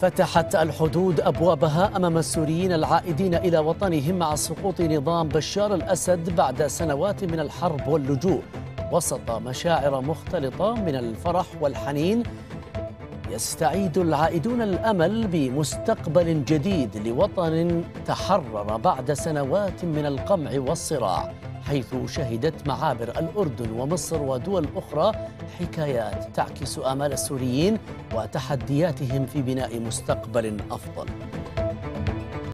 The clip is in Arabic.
فتحت الحدود أبوابها أمام السوريين العائدين إلى وطنهم مع سقوط نظام بشار الأسد بعد سنوات من الحرب واللجوء. وسط مشاعر مختلطة من الفرح والحنين يستعيد العائدون الأمل بمستقبل جديد لوطن تحرر بعد سنوات من القمع والصراع حيث شهدت معابر الأردن ومصر ودول أخرى حكايات تعكس آمال السوريين وتحدياتهم في بناء مستقبل أفضل.